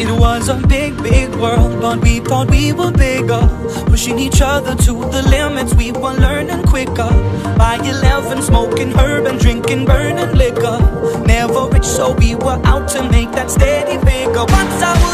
It was a big, big world, but we thought we were bigger. Pushing each other to the limits, we were learning quicker. By 11, smoking herb and drinking burning liquor. Never rich, so we were out to make that steady figure. Once I was